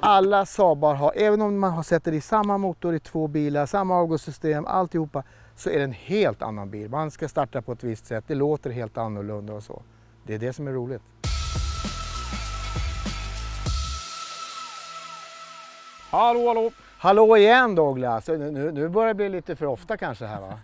Alla Saabar har, även om man har sätter i samma motor i två bilar, samma avgassystem, alltihopa, så är det en helt annan bil. Man ska starta på ett visst sätt, det låter helt annorlunda och så. Det är det som är roligt. Hallå, hallå! Hallå igen Douglas! Nu, nu börjar det bli lite för ofta kanske här va?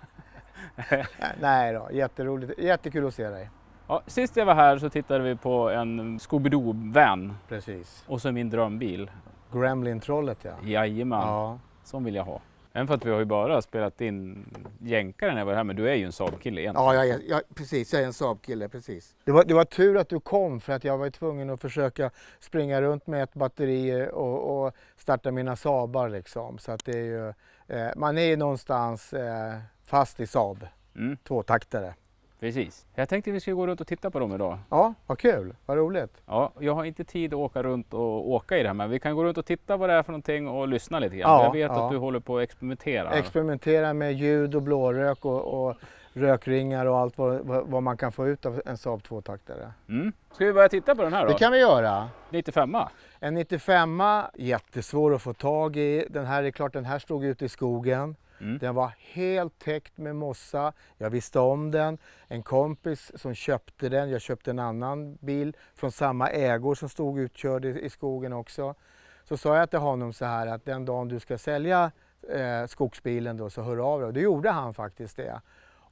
Nej då, jätteroligt. Jättekul att se dig. Ja, sist jag var här så tittade vi på en Scooby-Doo-van Precis. och så min drömbil. Gremlin-trollet ja. Jajamän, Ja, sån vill jag ha. Även för att vi har ju bara spelat in jänkare när jag var här, men du är ju en Saab-kille egentligen. ja, jag, är- jag, precis. Jag är en Saab-kille, precis. Det var, det var tur att du kom för att jag var tvungen att försöka springa runt med ett batteri och, och starta mina Saabar liksom. Så att det är ju, eh, man är ju någonstans eh, fast i Saab, Mm, tvåtaktare. precis. Jag tänkte vi skulle gå runt och titta på dem idag. Ja, vad kul, vad roligt. Ja, jag har inte tid att åka runt och åka i det här, men vi kan gå runt och titta vad det är för någonting och lyssna lite grann. Ja, jag vet ja. att du håller på att experimentera. Experimentera med ljud och blårök och, och rökringar och allt vad, vad, man kan få ut av en Saab tvåtaktare. Mm. Ska vi börja titta på den här då? Det kan vi göra. 95 En 95 jättesvår att få tag i. Den här är klart, den här stod ute i skogen. Mm. Den var helt täckt med mossa. Jag visste om den. En kompis som köpte den, jag köpte en annan bil från samma ägor som stod utkörd i, i skogen också. Så sa jag till honom så här att den dagen du ska sälja eh, skogsbilen då så hör av dig. Och det gjorde han faktiskt det.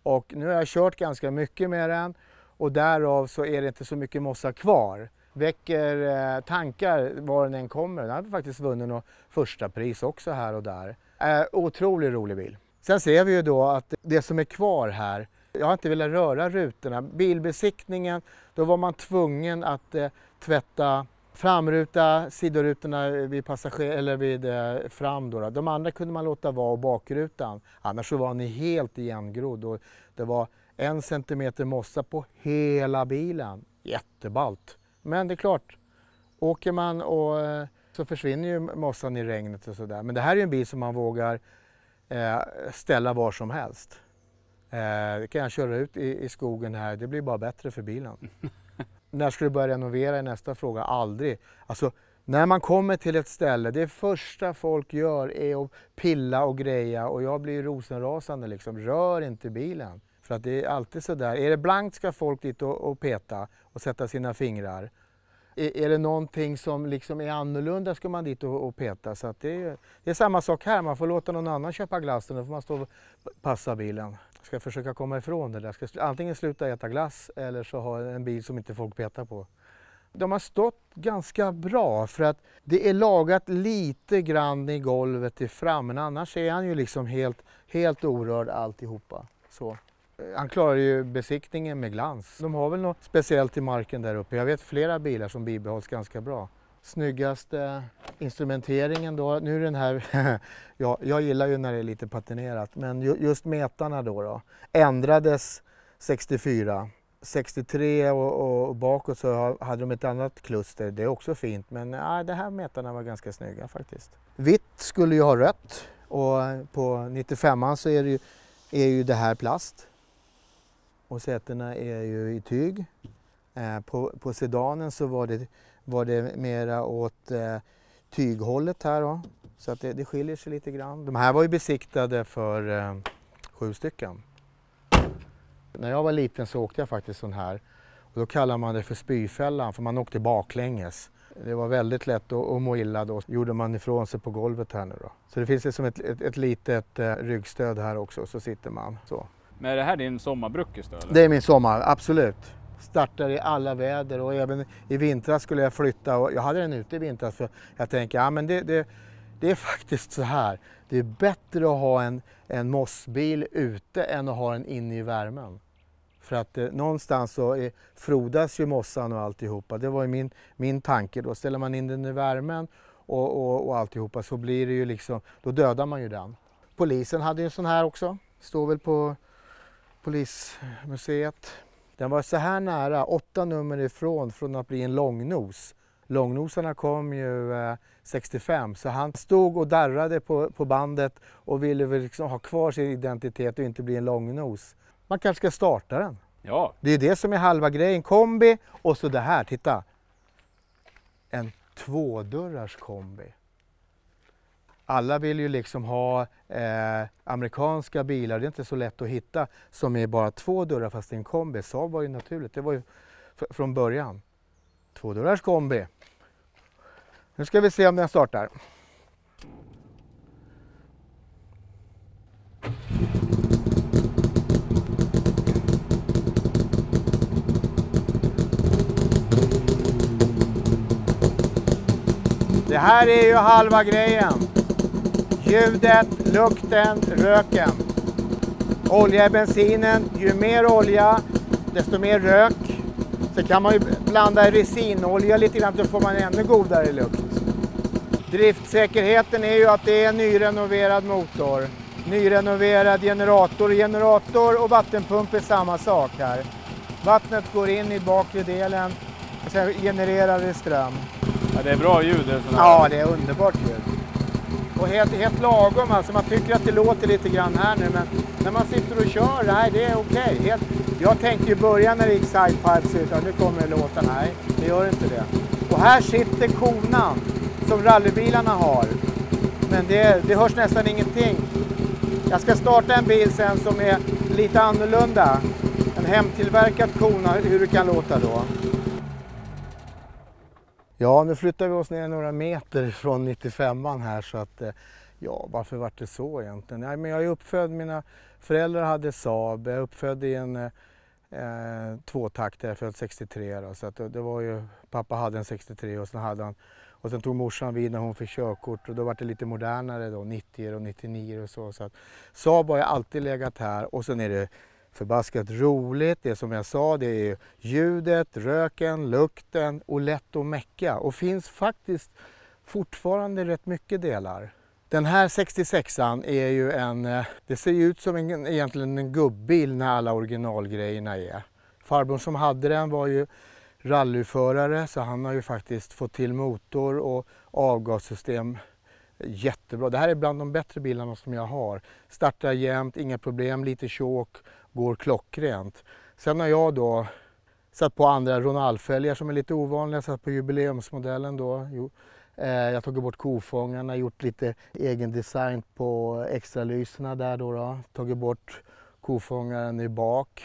Och nu har jag kört ganska mycket med den och därav så är det inte så mycket mossa kvar. Väcker eh, tankar var den än kommer. Den har faktiskt vunnit något första pris också här och där. Eh, otroligt rolig bil. Sen ser vi ju då att det som är kvar här, jag har inte velat röra rutorna. Bilbesiktningen, då var man tvungen att eh, tvätta framruta, sidorutorna vid passager eller vid eh, fram. Då, då. De andra kunde man låta vara och bakrutan. Annars så var den helt igengrodd och det var en centimeter mossa på hela bilen. Jätteballt. Men det är klart, åker man och eh, så försvinner ju mossan i regnet och sådär. Men det här är en bil som man vågar eh, ställa var som helst. Eh, det kan jag köra ut i, i skogen här, det blir bara bättre för bilen. När ska du börja renovera är nästa fråga. Aldrig. Alltså, när man kommer till ett ställe, det första folk gör är att pilla och greja och jag blir rosenrasande liksom. Rör inte bilen. För att det är alltid så där. Är det blankt ska folk dit och, och peta och sätta sina fingrar. Är, det någonting som liksom är annorlunda ska man dit och, och peta. Så att det, är, det är samma sak här, man får låta någon annan köpa glassen, då får man stå och passa bilen. Jag ska försöka komma ifrån det där. Jag ska antingen sluta äta glass eller så ha en bil som inte folk petar på. De har stått ganska bra för att det är lagat lite grann i golvet i fram men annars är han ju liksom helt, helt orörd alltihopa. Så. Han klarar ju besiktningen med glans. De har väl något speciellt i marken där uppe. Jag vet flera bilar som bibehålls ganska bra. Snyggaste instrumenteringen då, nu är den här, ja, jag gillar ju när det är lite patinerat, men ju- just metarna då, då ändrades 64. 63 och, och bakåt så hade de ett annat kluster, det är också fint, men nej, det här metarna var ganska snygga faktiskt. Vitt skulle ju ha rött och på 95an så är, det ju, är ju det här plast och sätena är ju i tyg. Eh, på, på sedanen så var det, var det mera åt eh, tyghållet här då. Så att det, det skiljer sig lite grann. De här var ju besiktade för eh, sju stycken. När jag var liten så åkte jag faktiskt sån här. Och då kallar man det för spyfällan för man åkte baklänges. Det var väldigt lätt att, att må illa då. gjorde man ifrån sig på golvet här nu då. Så det finns ju som ett, ett, ett litet eh, ryggstöd här också så sitter man så. Men är det här din sommarbrukis då? Eller? Det är min sommar, absolut. Startar i alla väder och även i vintras skulle jag flytta och jag hade den ute i vintras för jag tänker, ja men det, det, det är faktiskt så här. Det är bättre att ha en, en mossbil ute än att ha den inne i värmen. För att eh, någonstans så är, frodas ju mossan och alltihopa. Det var ju min, min tanke då. Ställer man in den i värmen och, och, och alltihopa så blir det ju liksom, då dödar man ju den. Polisen hade ju en sån här också. Står väl på polismuseet. Den var så här nära, åtta nummer ifrån, från att bli en långnos. Långnosarna kom ju eh, 65 så han stod och darrade på, på bandet och ville väl liksom ha kvar sin identitet och inte bli en långnos. Man kanske ska starta den. Ja, Det är det som är halva grejen. Kombi och så det här, titta. En tvådörrars kombi. Alla vill ju liksom ha eh, amerikanska bilar, det är inte så lätt att hitta, som är bara två dörrar fast det är en kombi. Saab var ju naturligt, det var ju från början. Tvådörrars kombi. Nu ska vi se om den startar. Det här är ju halva grejen. Ljudet, lukten, röken. Olja i bensinen. Ju mer olja, desto mer rök. Så kan man ju blanda resinolja lite grann, då får man ännu godare lukt. Driftsäkerheten är ju att det är en nyrenoverad motor. Nyrenoverad generator. Generator och vattenpump är samma sak här. Vattnet går in i bakre delen och sen genererar det ström. ja det är bra ljud. Ja, det är underbart ljud. Och helt, helt lagom alltså. Man tycker att det låter lite grann här nu men när man sitter och kör, nej det är okej. Helt, jag tänkte i början när det gick sidepipes ut nu kommer det låta. Nej, det gör inte det. Och här sitter konan som rallybilarna har. Men det, det hörs nästan ingenting. Jag ska starta en bil sen som är lite annorlunda. En hemtillverkad kona, hur det kan låta då. Ja, nu flyttar vi oss ner några meter från 95an här så att eh, ja, varför vart det så egentligen? Nej, men jag är uppfödd, mina föräldrar hade Saab, jag är uppfödd i en eh, eh tvåtaktare, jag är född 63 då, så att det, det var ju, pappa hade en 63 och sen hade han och sen tog morsan vid när hon fick körkort och då var det lite modernare då, 90 och 99 och så. så att Saab har jag alltid legat här och sen är det förbaskat roligt. Det som jag sa, det är ljudet, röken, lukten och lätt att mecka. Och finns faktiskt fortfarande rätt mycket delar. Den här 66an är ju en, eh, det ser ju ut som en, egentligen en gubbil när alla originalgrejerna är. Farbrorn som hade den var ju rallyförare så han har ju faktiskt fått till motor och avgassystem jättebra. Det här är bland de bättre bilarna som jag har. Startar jämt, inga problem, lite tjåk, går klockrent. Sen har jag då satt på andra Ronald-fälgar som är lite ovanliga, satt på jubileumsmodellen då. Jo. Eh, jag har tagit bort kofångarna, gjort lite egen design på extralyserna där då, då. Tagit bort kofångaren i bak.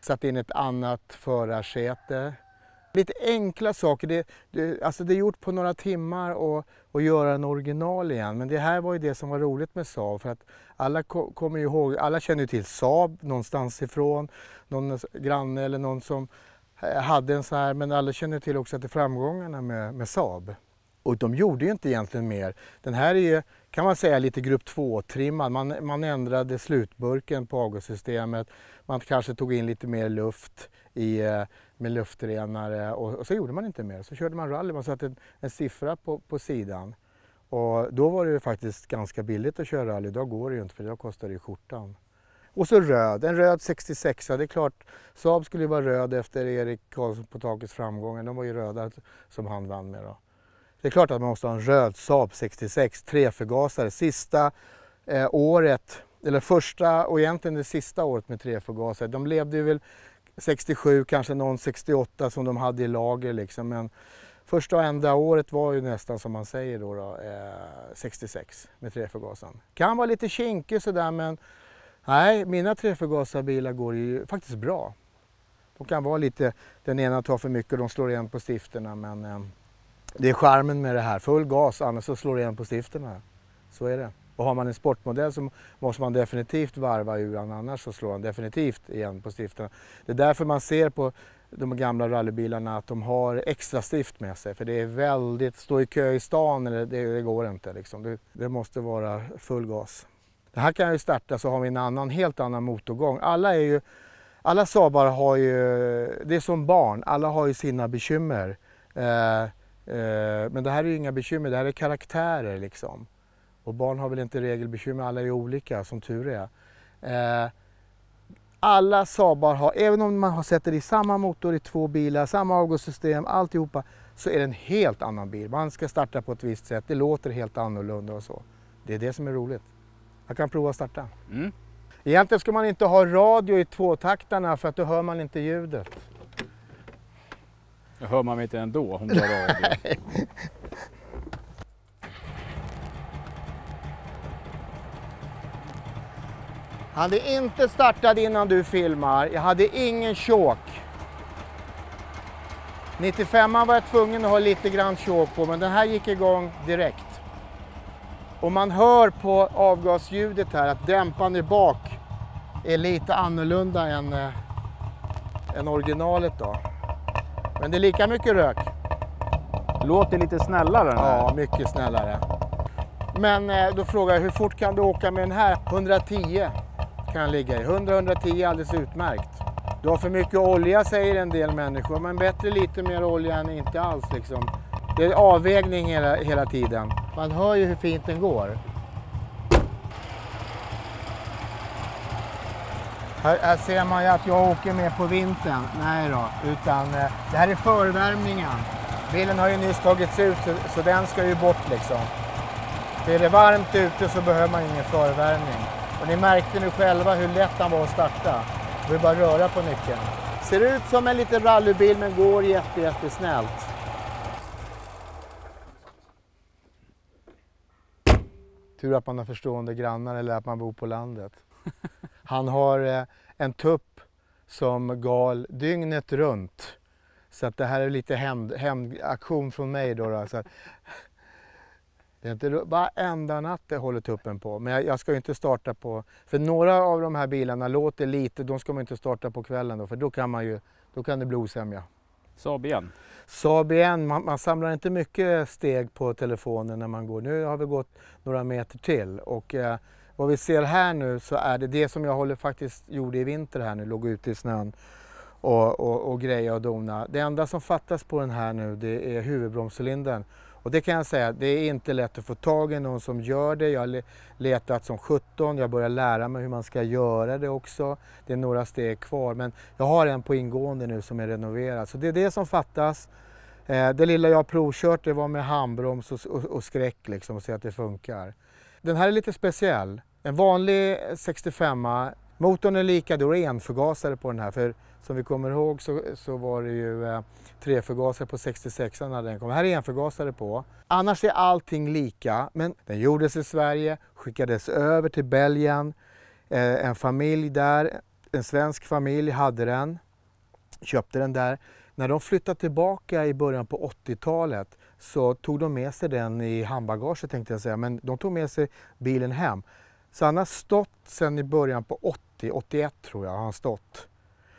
Satt in ett annat förarsäte. Lite enkla saker. Det, det, alltså det är gjort på några timmar och, och göra en original igen. Men det här var ju det som var roligt med Saab. För att alla ko- kommer ju ihåg, alla känner ju till Saab någonstans ifrån. Någon granne eller någon som eh, hade en sån här. Men alla känner till också att framgångarna med, med Saab. Och de gjorde ju inte egentligen mer. Den här är ju, kan man säga, lite grupp 2-trimmad. Man, man ändrade slutburken på avgassystemet. Man kanske tog in lite mer luft i, eh, med luftrenare och, och så gjorde man inte mer. Så körde man rally, man satte en, en siffra på, på sidan. Och då var det ju faktiskt ganska billigt att köra rally. Idag går det ju inte för då kostar det ju skjortan. Och så röd, en röd 66 Det är klart, Saab skulle ju vara röd efter Erik Karlsson på takets framgångar. De var ju röda som han vann med då. Det är klart att man måste ha en röd Saab 66, treförgasare. Sista eh, året, eller första och egentligen det sista året med treförgasare. De levde ju väl 67, kanske någon 68 som de hade i lager liksom. Men första och enda året var ju nästan som man säger då, då eh, 66 med treförgasaren. Kan vara lite kinkig sådär men nej, mina treförgasarbilar går ju faktiskt bra. De kan vara lite, den ena tar för mycket och de slår igen på stifterna men eh, det är charmen med det här. Full gas, annars så slår det igen på stifterna. Så är det. Och har man en sportmodell så måste man definitivt varva ur annars så slår han definitivt igen på stiften. Det är därför man ser på de gamla rallybilarna att de har extra stift med sig. För det är väldigt, stå i kö i stan, eller det, det går inte. Liksom. Det, det måste vara full gas. Det här kan ju starta så har vi en annan, helt annan motorgång. Alla är ju, alla Saabar har ju, det är som barn, alla har ju sina bekymmer. Eh, eh, men det här är ju inga bekymmer, det här är karaktärer liksom. Och barn har väl inte regelbekymmer, alla är olika som tur är. Eh, alla Saabar har, även om man har sätter i samma motor i två bilar, samma avgassystem, alltihopa, så är det en helt annan bil. Man ska starta på ett visst sätt, det låter helt annorlunda och så. Det är det som är roligt. Jag kan prova att starta. Mm. Egentligen ska man inte ha radio i tvåtaktarna för att då hör man inte ljudet. Det hör man inte ändå om du har radio. Hade inte startat innan du filmar. Jag hade ingen chock. 95 var jag tvungen att ha lite grann chock på, men den här gick igång direkt. Och man hör på avgasljudet här att dämparen i bak är lite annorlunda än, äh, än originalet då. Men det är lika mycket rök. Låter lite snällare den här. Ja, mycket snällare. Men äh, då frågar jag, hur fort kan du åka med den här? 110 kan ligga i. 100-110 alldeles utmärkt. Du har för mycket olja säger en del människor, men bättre lite mer olja än inte alls. Liksom. Det är avvägning hela, hela tiden. Man hör ju hur fint den går. Här, här ser man ju att jag åker med på vintern. Nej då, utan eh, det här är förvärmningen. Bilen har ju nyss tagits ut så, så den ska ju bort liksom. Är det varmt ute så behöver man ingen förvärmning. Och ni märkte nu själva hur lätt han var att starta. Du vill bara röra på nyckeln. Ser ut som en liten rallybil men går jätte, jättesnällt. Tur att man har förstående grannar eller att man bor på landet. Han har eh, en tupp som gal dygnet runt. Så att det här är lite hämndaktion från mig då. då. Så det är inte varenda natt det håller tuppen på. Men jag, jag, ska ju inte starta på... För några av de här bilarna låter lite, de ska man inte starta på kvällen då, för då kan, man ju, då kan det bli osämja. Saab igen? Saab igen, man, man, samlar inte mycket steg på telefonen när man går. Nu har vi gått några meter till och eh, vad vi ser här nu så är det det som jag håller faktiskt gjorde i vinter här nu, låg ute i snön och, och, och greja och dona. Det enda som fattas på den här nu det är huvudbromscylindern och det kan jag säga, det är inte lätt att få tag i någon som gör det. Jag har letat som 17, jag börjar lära mig hur man ska göra det också. Det är några steg kvar, men jag har en på ingående nu som är renoverad. Så det är det som fattas. Eh, det lilla jag har provkört det var med handbroms och, och, och skräck liksom och se att det funkar. Den här är lite speciell. En vanlig 65 Motorn är lika, då är det enförgasare på den här. För som vi kommer ihåg så, så var det ju eh, treförgasare på 66 när den kom. Här är enförgasare på. Annars är allting lika, men den gjordes i Sverige, skickades över till Belgien. Eh, en familj där, en svensk familj hade den, köpte den där. När de flyttade tillbaka i början på 80-talet så tog de med sig den i handbagaget tänkte jag säga, men de tog med sig bilen hem. Så han har stått sedan i början på 80, 81 tror jag har han stått.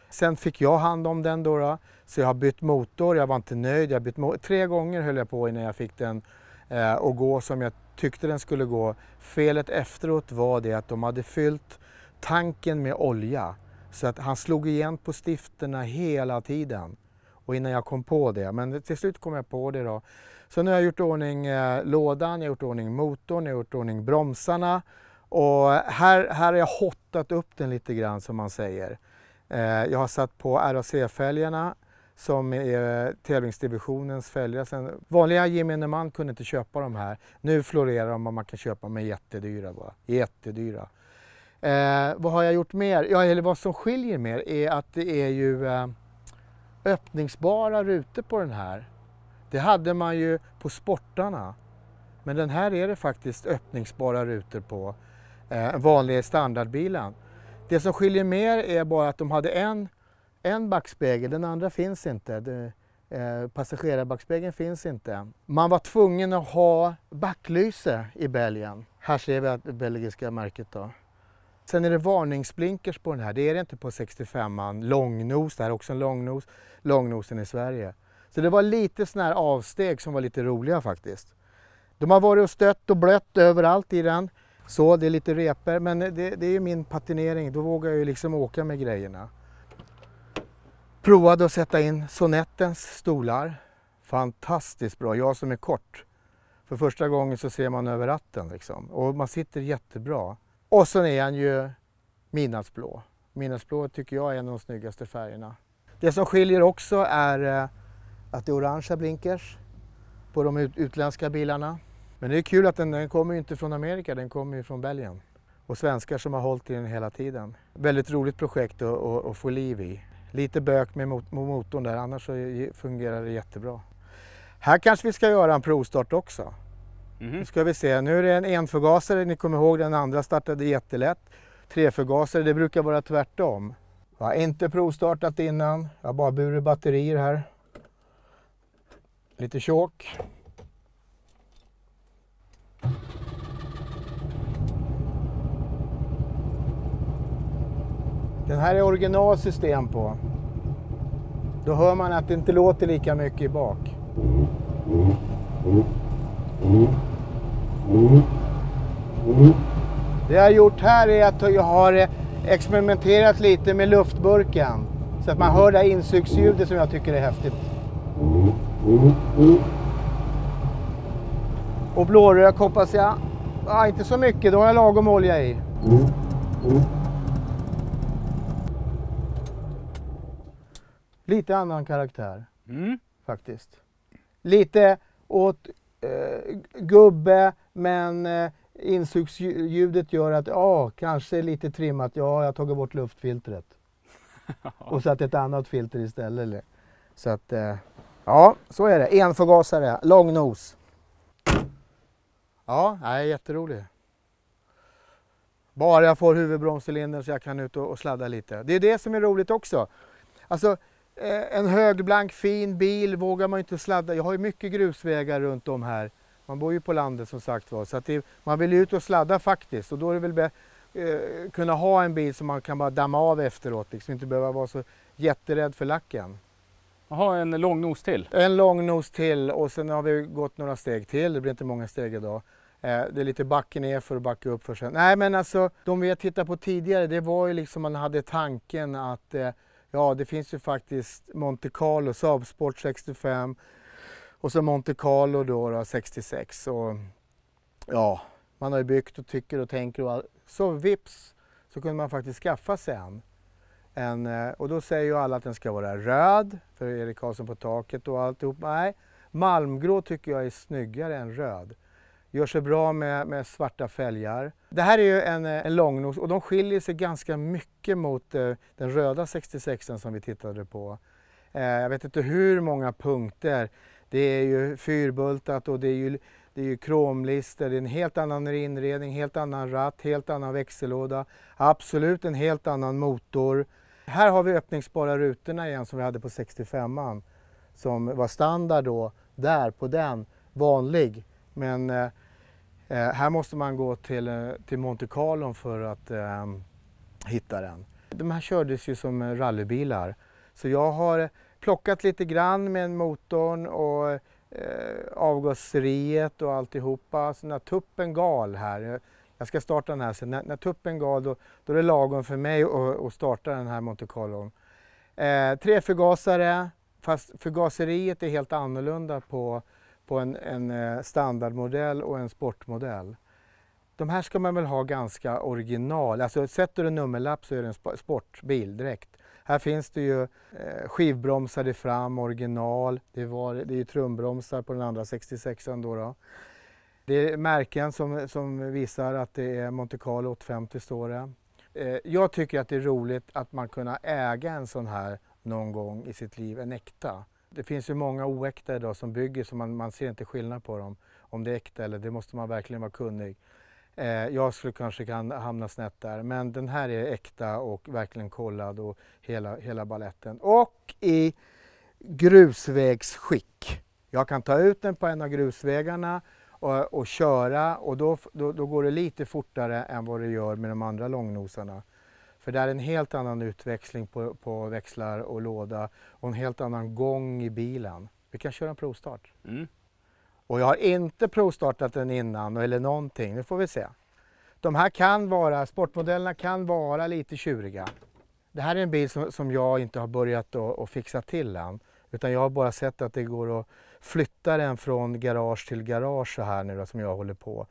Sen fick jag hand om den då, då, så jag har bytt motor, jag var inte nöjd. Jag bytt Tre gånger höll jag på innan jag fick den eh, att gå som jag tyckte den skulle gå. Felet efteråt var det att de hade fyllt tanken med olja så att han slog igen på stifterna hela tiden. Och innan jag kom på det, men till slut kom jag på det då. Så nu har jag gjort ordning eh, lådan, jag har gjort ordning motorn, jag har gjort ordning bromsarna och här, här har jag hottat upp den lite grann som man säger. Eh, jag har satt på RAC-fälgarna som är tävlingsdivisionens fälgar. Sen, vanliga gemene man kunde inte köpa de här. Nu florerar de och man kan köpa dem jättedyra. Bara. Jättedyra. Eh, vad har jag gjort mer? Ja, eller vad som skiljer mer är att det är ju eh, öppningsbara rutor på den här. Det hade man ju på sportarna. Men den här är det faktiskt öppningsbara rutor på. Eh, vanlig standardbilen. Det som skiljer mer är bara att de hade en, en backspegel, den andra finns inte. Det, eh, passagerarbackspegeln finns inte. Man var tvungen att ha backlyse i Belgien. Här ser vi det belgiska märket. Då. Sen är det varningsblinkers på den här. Det är det inte på 65an. Långnos, det här är också en långnos. Långnosen i Sverige. Så det var lite sådana här avsteg som var lite roliga faktiskt. De har varit och stött och blött överallt i den. Så det är lite reper, men det, det är min patinering. Då vågar jag ju liksom åka med grejerna. Provade att sätta in Sonettens stolar. Fantastiskt bra. Jag som är kort. För första gången så ser man över ratten liksom. Och man sitter jättebra. Och sen är han ju midnattsblå. Midnattsblå tycker jag är en av de snyggaste färgerna. Det som skiljer också är eh, att det är orangea blinkers på de utländska bilarna. Men det är kul att den, den kommer inte från Amerika, den kommer från Belgien. och svenskar som har hållit i den hela tiden. Väldigt roligt projekt att, att, att få liv i. Lite bök med motorn där, annars så fungerar det jättebra. Här kanske vi ska göra en provstart också. Mm. Nu ska vi se, nu är det en enförgasare, ni kommer ihåg den andra startade jättelätt. Treförgasare, det brukar vara tvärtom. Jag har inte provstartat innan, jag har bara burit batterier här. Lite tjåk. Den här är originalsystem på. Då hör man att det inte låter lika mycket i bak. Det jag har gjort här är att jag har eh, experimenterat lite med luftburken. Så att man hör det här insugsljudet som jag tycker är häftigt. Och blårök hoppas jag. Ah, inte så mycket, då har jag lagom olja i. Lite annan karaktär mm. faktiskt. Lite åt eh, gubbe men eh, insugsljudet gör att ja, kanske lite trimmat. Ja, jag har tagit bort luftfiltret. och satt ett annat filter istället. Så att eh, ja, så är det. Enförgasare, lång nos. Ja, är jätterolig. Bara jag får huvudbromscylindern så jag kan ut och, och sladda lite. Det är det som är roligt också. Alltså, en högblank fin bil vågar man inte sladda. Jag har ju mycket grusvägar runt om här. Man bor ju på landet som sagt var. Så att det, man vill ut och sladda faktiskt. Och då är det väl be, eh, kunna ha en bil som man kan bara damma av efteråt. Liksom inte behöva vara så jätterädd för lacken. Jaha, en lång nos till? En lång nos till och sen har vi gått några steg till. Det blir inte många steg idag. Eh, det är lite backe ner för att backa upp för sen. Nej men alltså, de vi har tittat på tidigare, det var ju liksom man hade tanken att eh, Ja, det finns ju faktiskt Monte Carlo, Saab Sport 65 och så Monte Carlo då, då 66. Och, ja, man har ju byggt och tycker och tänker och all... så vips så kunde man faktiskt skaffa sig en. en. Eh, och då säger ju alla att den ska vara röd, för Erik Karlsson på taket och alltihop. Nej, malmgrå tycker jag är snyggare än röd. Gör sig bra med, med svarta fälgar. Det här är ju en, eh, en långnos och de skiljer sig ganska mycket mot eh, den röda 66 som vi tittade på. Eh, jag vet inte hur många punkter. Det är ju fyrbultat och det är ju, det är ju kromlister, det är en helt annan inredning, helt annan ratt, helt annan växellåda. Absolut en helt annan motor. Här har vi öppningsbara rutorna igen som vi hade på 65an som var standard då, där på den, vanlig. Men eh, eh, här måste man gå till, eh, till Monte Carlo för att eh, hitta den. De här kördes ju som eh, rallybilar. Så jag har eh, plockat lite grann med motorn och eh, avgasseriet och alltihopa. Så när tuppen gal här, jag ska starta den här sen, när, när tuppen gal då, då är det lagom för mig att, att starta den här Monte Carlo. Eh, treförgasare, fast förgaseriet är helt annorlunda på på en, en eh, standardmodell och en sportmodell. De här ska man väl ha ganska original. Alltså sätter du en nummerlapp så är det en sportbil direkt. Här finns det ju eh, skivbromsar i fram, original. Det, var, det är ju trumbromsar på den andra 66an då. då. Det är märken som, som visar att det är Monte Carlo 850 står det. Eh, jag tycker att det är roligt att man kunna äga en sån här någon gång i sitt liv, en äkta. Det finns ju många oäkta idag som bygger så man, man ser inte skillnad på dem. Om det är äkta eller det måste man verkligen vara kunnig. Eh, jag skulle kanske kan hamna snett där men den här är äkta och verkligen kollad och hela, hela balletten. Och i grusvägsskick. Jag kan ta ut den på en av grusvägarna och, och köra och då, då, då, går det lite fortare än vad det gör med de andra långnosarna. För det är en helt annan utväxling på, på växlar och låda och en helt annan gång i bilen. Vi kan köra en provstart. Mm. Och jag har inte provstartat den innan eller någonting, nu får vi se. De här kan vara, sportmodellerna kan vara lite tjuriga. Det här är en bil som, som jag inte har börjat att fixa till än. Utan jag har bara sett att det går att flytta den från garage till garage så här nu då, som jag håller på.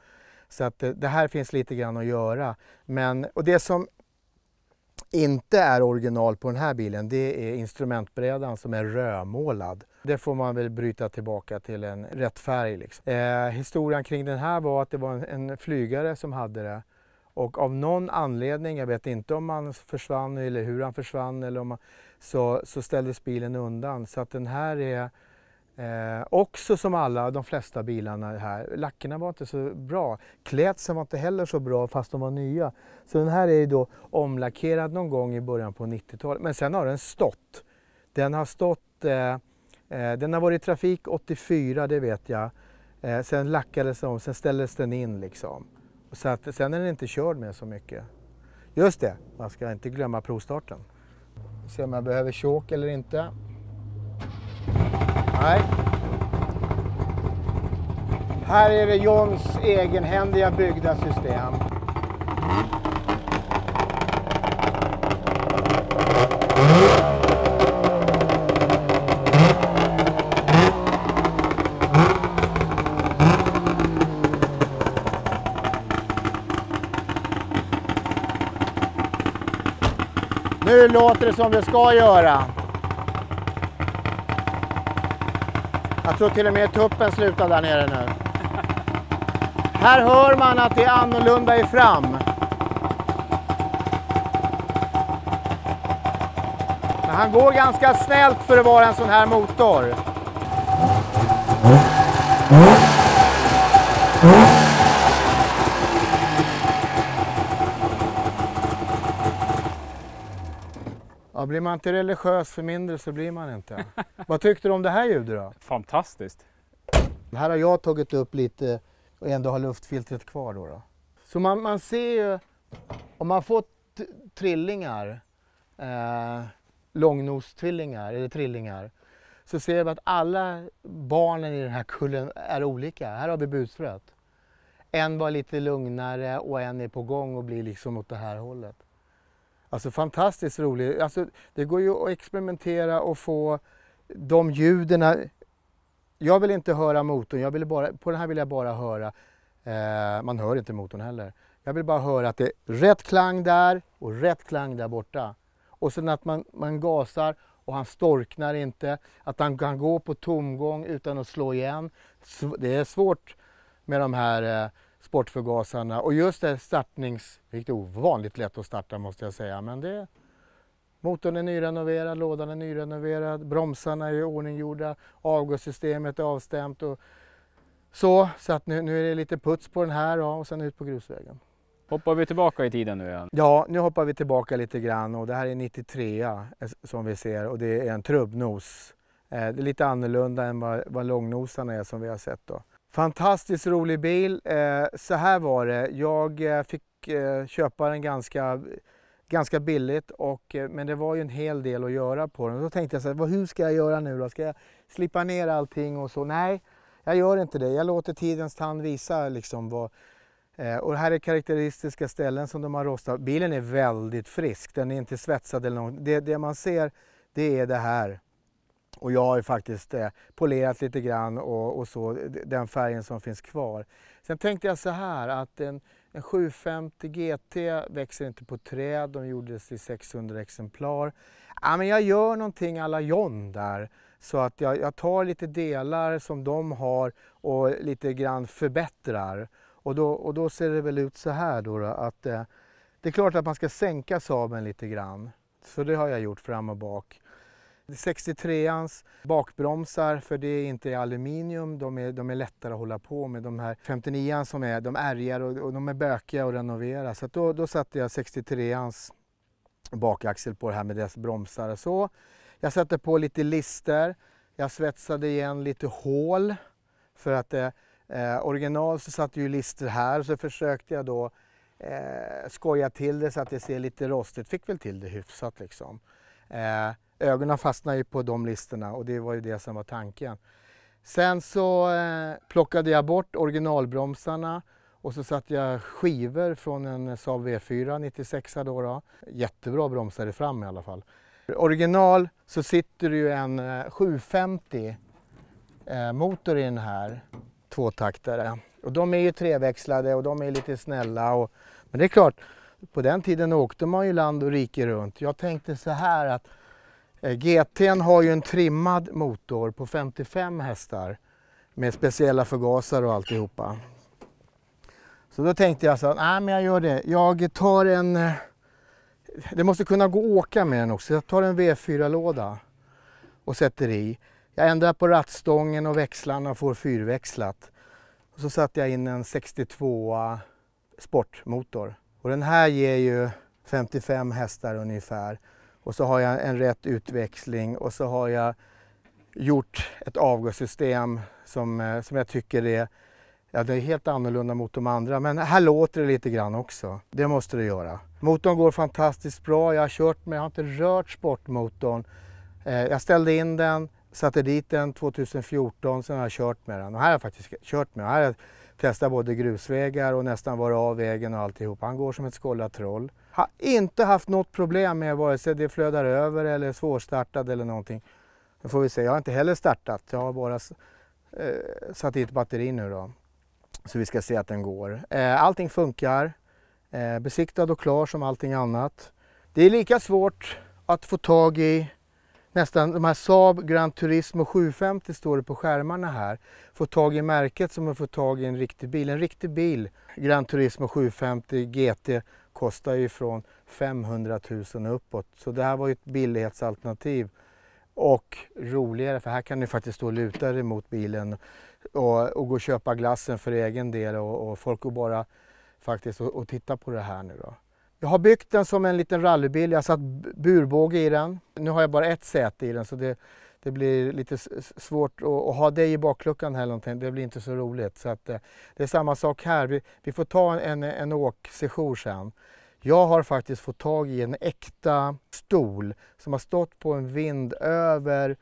Så att det, det, här finns lite grann att göra. Men, och det som inte är original på den här bilen det är instrumentbrädan som är rödmålad. Det får man väl bryta tillbaka till en rätt färg. Liksom. Eh, historien kring den här var att det var en, en flygare som hade det Och av någon anledning, jag vet inte om han försvann eller hur han försvann, eller om man, så, så ställdes bilen undan. Så att den här är Eh, också som alla, de flesta bilarna här, lackerna var inte så bra. Klädseln var inte heller så bra fast de var nya. Så den här är då omlackerad någon gång i början på 90-talet. Men sen har den stått. Den har stått, eh, eh, den har varit i trafik 84, det vet jag. Eh, sen lackades den om, sen ställdes den in liksom. Så att, sen är den inte körd med så mycket. Just det, man ska inte glömma provstarten. Se om jag behöver chok eller inte. Nej. Här är det Johns egenhändiga byggda system. Nu låter det som det ska göra. Jag tror till och med tuppen slutar där nere nu. Här hör man att det är annorlunda i fram. Men han går ganska snällt för att vara en sån här motor. Ja, blir man inte religiös för mindre så blir man inte. Vad tyckte du om det här ljudet då? Fantastiskt. Här har jag tagit upp lite och ändå har luftfiltret kvar då. då. Så man, man ser ju, om man får trillingar, eh, långnostvillingar eller trillingar, så ser vi att alla barnen i den här kullen är olika. Här har vi busfröet. En var lite lugnare och en är på gång och blir liksom åt det här hållet. Alltså fantastiskt roligt. Alltså, det går ju att experimentera och få de ljuden. Jag vill inte höra motorn, jag vill bara, på den här vill jag bara höra, eh, man hör inte motorn heller. Jag vill bara höra att det är rätt klang där och rätt klang där borta. Och sen att man, man gasar och han storknar inte, att han kan gå på tomgång utan att slå igen. Det är svårt med de här eh, sportförgasarna och just det startnings, vilket är ovanligt lätt att starta måste jag säga, men det Motorn är nyrenoverad, lådan är nyrenoverad, bromsarna är ordninggjorda, avgassystemet är avstämt och så. Så att nu, nu är det lite puts på den här och sen ut på grusvägen. Hoppar vi tillbaka i tiden nu igen? Ja, nu hoppar vi tillbaka lite grann och det här är 93 eh, som vi ser och det är en trubbnos. Eh, det är lite annorlunda än vad, vad långnosarna är som vi har sett då. Fantastiskt rolig bil. Eh, så här var det, jag fick köpa den ganska ganska billigt, och, eh, men det var ju en hel del att göra på den. då tänkte jag så här, hur ska jag göra nu då? Ska jag slippa ner allting och så? Nej, jag gör inte det. Jag låter tidens tand visa liksom vad, eh, och här är karaktäristiska ställen som de har rostat. Bilen är väldigt frisk, den är inte svetsad eller något. Det, det man ser, det är det här. Och jag har ju faktiskt eh, polerat lite grann och, och, så, den färgen som finns kvar. Sen tänkte jag så här att en, en 750 GT växer inte på träd, de gjordes i 600 exemplar. Ja, men jag gör någonting alla John där. Så att jag, jag, tar lite delar som de har och lite grann förbättrar. Och då, och då ser det väl ut så här då, då att eh, det är klart att man ska sänka Saaben lite grann. Så det har jag gjort fram och bak. 63ans bakbromsar, för det är inte aluminium, de är, de är lättare att hålla på med. De här 59an som är, de ärgar och, och de är bökiga att renovera. Så då, då satte jag 63ans bakaxel på det här med dess bromsar och så. Jag satte på lite lister, jag svetsade igen lite hål för att eh, eh original så satt ju lister här så försökte jag då eh, skoja till det så att det ser lite rostigt, fick väl till det hyfsat liksom. Eh, ögonen fastnade ju på de listorna och det var ju det som var tanken. Sen så eh, plockade jag bort originalbromsarna och så satte jag skivor från en Saab V4 96 då, då. Jättebra bromsar i fram i alla fall. Original så sitter det ju en eh, 750 eh, motor i den här, tvåtaktare. Och de är ju treväxlade och de är lite snälla. Och, men det är klart, på den tiden åkte man ju land och rike runt. Jag tänkte så här att Eh, GT'n har ju en trimmad motor på 55 hästar med speciella förgasare och alltihopa. Så då tänkte jag så nej men jag gör det. Jag tar en, eh, det måste kunna gå att åka med den också. Jag tar en V4-låda och sätter i. Jag ändrar på rattstången och växlarna och får fyrväxlat. Och så satte jag in en 62 sportmotor. Och den här ger ju 55 hästar ungefär. Och så har jag en rätt utväxling och så har jag gjort ett avgassystem som, eh, som jag tycker är, ja, det är helt annorlunda mot de andra. Men här låter det lite grann också. Det måste det göra. Motorn går fantastiskt bra. Jag har kört men jag har inte rört sportmotorn. Eh, jag ställde in den, satte dit den 2014, sen har jag kört med den. Och här har jag faktiskt kört med den. Här har jag testat både grusvägar och nästan varit av vägen och alltihop. Han går som ett skållat troll. Har inte haft något problem med vare sig det flödar över eller svårstartad eller någonting. Nu får vi se. Jag har inte heller startat. Jag har bara eh, satt i ett batteri nu då. Så vi ska se att den går. Eh, allting funkar. Eh, besiktad och klar som allting annat. Det är lika svårt att få tag i nästan de här Saab Grand Turismo 750 står det på skärmarna här. Få tag i märket som att få tag i en riktig bil. En riktig bil, Grand Turismo 750 GT, kostar ju från 500 000 uppåt. Så det här var ju ett billighetsalternativ. Och roligare, för här kan du faktiskt stå och luta dig mot bilen och, och gå och köpa glassen för egen del och, och folk går bara faktiskt och, och titta på det här nu då. Jag har byggt den som en liten rallybil. Jag har satt burbåge i den. Nu har jag bara ett säte i den så det, det blir lite svårt att, att, ha dig i bakluckan här någonting. Det blir inte så roligt. Så att, eh, det är samma sak här. Vi, vi får ta en, en åksession sen. Jag har faktiskt fått tag i en äkta stol som har stått på en vind över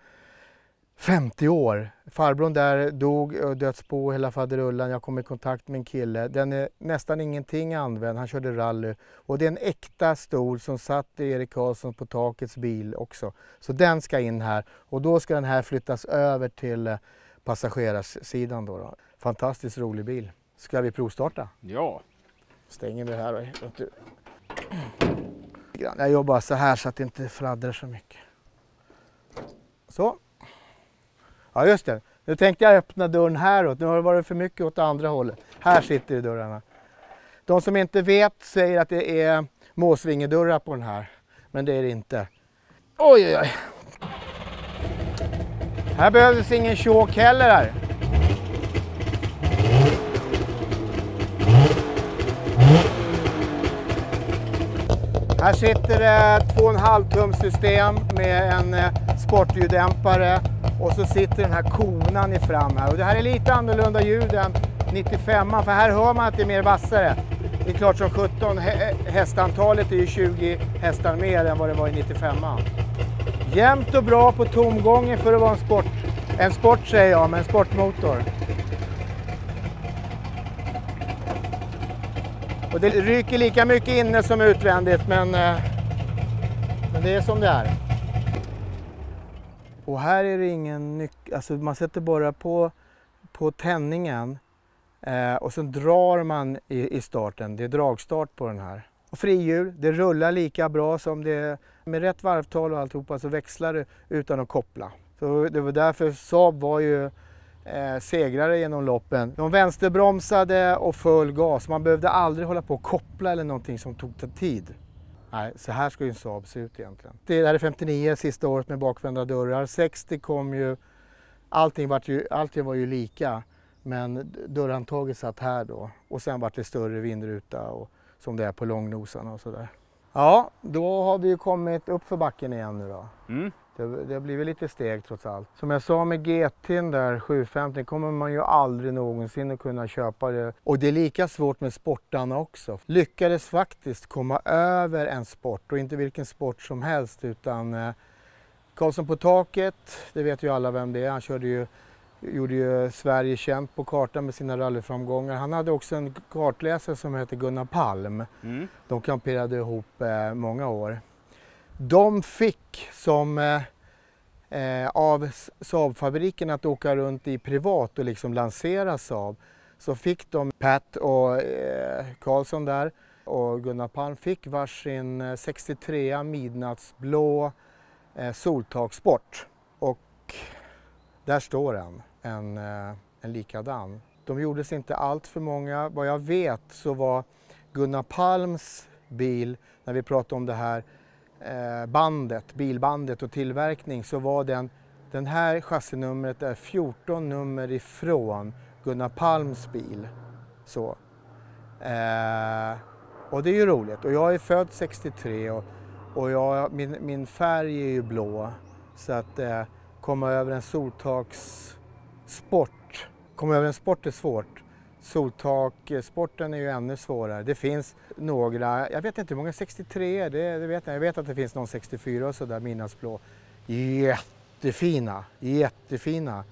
50 år. Farbrorn där dog och dödsbo hela faderullan. Jag kom i kontakt med en kille. Den är nästan ingenting använd. Han körde rally. Och det är en äkta stol som satt i Erik Karlsson på takets bil också. Så den ska in här och då ska den här flyttas över till eh, passagerarsidan. Då, då. Fantastiskt rolig bil. Ska vi provstarta? Ja. Stänger vi här. Jag jobbar så här så att det inte fladdrar så mycket. Så. Ja just det, nu tänkte jag öppna dörren häråt. Nu har det varit för mycket åt andra hållet. Här sitter dörrarna. De som inte vet säger att det är måsvingedörrar på den här. Men det är det inte. Oj oj oj. Här behövdes ingen tjåk heller. Här. Här sitter det 2,5 tums system med en eh, sportljuddämpare och så sitter den här konan i fram här. Och det här är lite annorlunda ljud än 95 för här hör man att det är mer vassare. Det är klart som 17, hästantalet är ju 20 hästar mer än vad det var i 95 Jämnt och bra på tomgången för att vara en sport. En sport säger jag, men en sportmotor. Och det ryker lika mycket inne som utvändigt men, eh, men det är som det är. Och här är det ingen nyckel, alltså man sätter bara på, på tändningen eh, och sen drar man i, i, starten. Det är dragstart på den här. Och frihjul, det rullar lika bra som det med rätt varvtal och alltihopa så växlar det utan att koppla. Så det var därför Saab var ju eh, segrare genom loppen. De vänsterbromsade och full gas. Man behövde aldrig hålla på och koppla eller någonting som tog tid. Nej, så här ska ju en Saab se ut egentligen. Det här är 59, sista året med bakvända dörrar. 60 kom ju, allting, var ju, allting var ju lika. Men dörrhandtaget satt här då och sen vart det större vindruta och, som det är på långnosarna och sådär. Ja, då har vi kommit upp för backen igen nu då. Mm. Det, det har blivit lite steg trots allt. Som jag sa med GT där 750 kommer man ju aldrig någonsin att kunna köpa det. Och det är lika svårt med sportarna också. Lyckades faktiskt komma över en sport och inte vilken sport som helst utan eh, Karlsson på taket, det vet ju alla vem det är. Han körde ju, gjorde ju Sverige känt på kartan med sina rallyframgångar. Han hade också en kartläsare som hette Gunnar Palm. Mm. De kamperade ihop eh, många år. De fick som eh, eh av Saab-fabriken att åka runt i privat och liksom lansera Saab så fick de Pat och eh, Karlsson där och Gunnar Palm fick varsin eh, 63 midnattsblå eh, soltaksport och där står den, en, eh, en likadan. De gjordes inte allt för många. Vad jag vet så var Gunnar Palms bil, när vi pratade om det här Eh, bandet, bilbandet och tillverkning, så var den, den här chassinumret är 14 nummer ifrån Gunnar Palms bil. Så. Eh, och det är ju roligt. Och jag är född 63 och, och jag, min, min färg är ju blå. Så att eh, komma över en soltakssport, komma över en sport är svårt. Soltaksporten eh, är ju ännu svårare. Det finns några, jag vet inte hur många 63 är, det, det vet jag. jag vet att det finns någon 64 och sådär, midnattsblå. Jättefina, jättefina.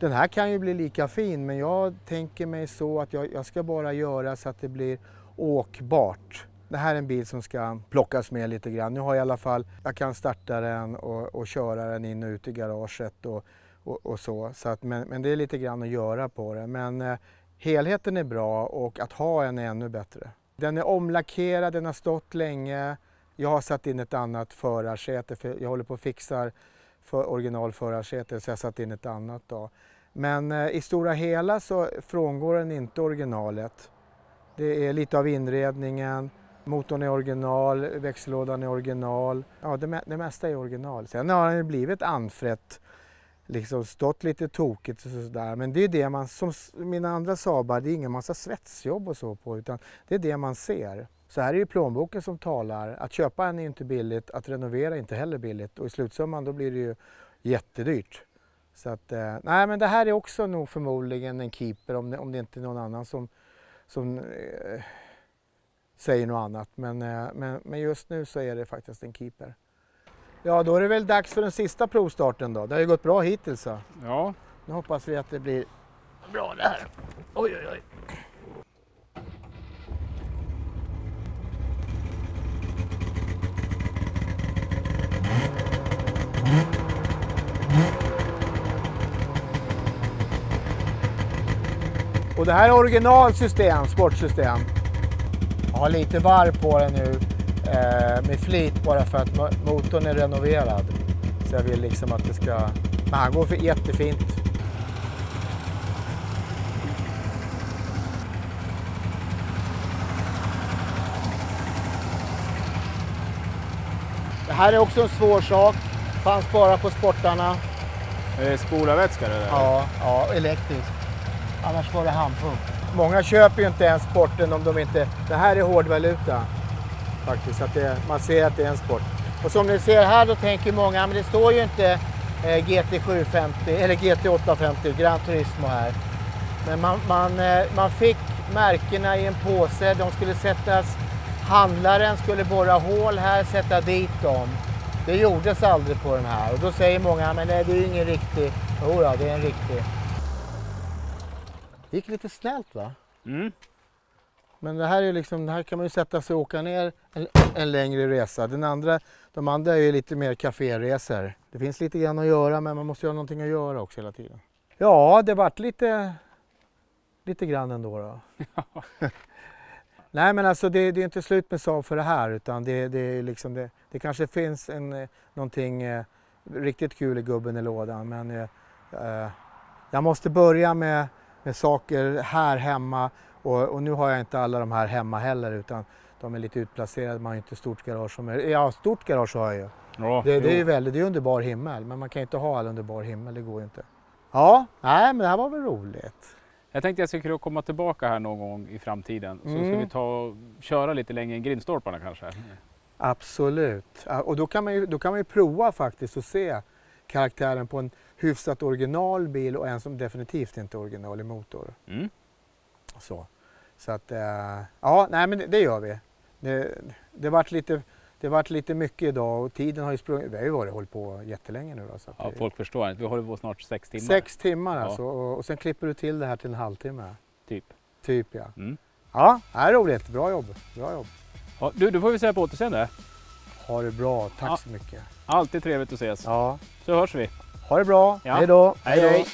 Den här kan ju bli lika fin men jag tänker mig så att jag, jag ska bara göra så att det blir åkbart. Det här är en bil som ska plockas med lite grann. Nu har jag i alla fall, jag kan starta den och, och köra den in och ut i garaget och, och, och så. så att, men, men, det är lite grann att göra på det. Men eh, helheten är bra och att ha en är ännu bättre. Den är omlackerad, den har stått länge. Jag har satt in ett annat förarsäte för jag håller på och fixar för originalförarsäte så jag har satt in ett annat. Då. Men eh, i stora hela så frångår den inte originalet. Det är lite av inredningen, motorn är original, växellådan är original. Ja, det, det mesta är original. Sen har den blivit anfrätt, liksom stått lite tokigt och sådär. Men det är det man, som mina andra Saabar, det är ingen massa svetsjobb och så på utan det är det man ser. Så här är ju plånboken som talar. Att köpa en är inte billigt, att renovera är inte heller billigt och i slutsumman då blir det ju jättedyrt. Så att, eh, nej men det här är också nog förmodligen en keeper om det, om det inte är någon annan som, som eh, säger något annat. Men, eh, men, men just nu så är det faktiskt en keeper. Ja, då är det väl dags för den sista provstarten då. Det har ju gått bra hittills. Så. Ja. Nu hoppas vi att det blir bra det här. Oj, oj, oj. Och det här är originalsystem, sportsystem. Jag har lite varv på den nu med flit bara för att motorn är renoverad. Så jag vill liksom att det ska... Men han går för jättefint. Det här är också en svår sak. Fanns bara på sportarna. Är det spolarvätska det där? Ja, ja elektriskt. Annars var det handpump. Många köper ju inte ens sporten om de inte... Det här är hårdvaluta faktiskt. Att det, man ser att det är en sport. Och som ni ser här då tänker många, men det står ju inte eh, GT 750 eller GT 850 Gran Turismo här. Men man, man, eh, man fick märkena i en påse. De skulle sättas... Handlaren skulle borra hål här, sätta dit dem. Det gjordes aldrig på den här och då säger många, men nej, det är ju ingen riktig. Jodå, det är en riktig. Det gick lite snällt va? Mm. Men det här, är liksom, det här kan man ju sätta sig och åka ner en, en längre resa. Den andra, de andra är ju lite mer kaféresor. Det finns lite grann att göra men man måste ha någonting att göra också hela tiden. Ja, det vart lite, lite grann ändå. Då. Nej men alltså det, det, är inte slut med Saab för det här utan det, det, är liksom det, det kanske finns en, eh, någonting eh, riktigt kul i gubben i lådan men eh, eh jag måste börja med med saker här hemma och, och, nu har jag inte alla de här hemma heller utan de är lite utplacerade, man har inte stort garage. Som är, ja, stort garage har jag ju. Ja, det, det, är väldigt, det är underbar himmel men man kan inte ha all underbar himmel, det går ju inte. Ja, nej men det här var väl roligt. Jag tänkte jag skulle komma tillbaka här någon gång i framtiden så mm. ska vi ta och köra lite längre än grindstolparna kanske. Absolut, och då kan man ju, då kan man ju prova faktiskt och se karaktären på en hyfsat original bil och en som definitivt inte är original i motor. Mm. Så. Så att, äh, ja, nej men det, det gör vi. Det, det vart lite det varit lite mycket idag och tiden har ju sprungit. Vi har ju varit hållit på jättelänge nu. Då, så ja, folk förstår inte. Vi håller på snart sex timmar. Sex timmar ja. alltså och, och sen klipper du till det här till en halvtimme. Typ. Typ ja. Mm. Ja, det är roligt. Bra jobb. Bra jobb. Ja, du, då får vi säga på återseende. Ha det bra. Tack ja. så mycket. Alltid trevligt att ses. Ja. Så hörs vi. Ha det bra. Ja. Hej då. Hej då.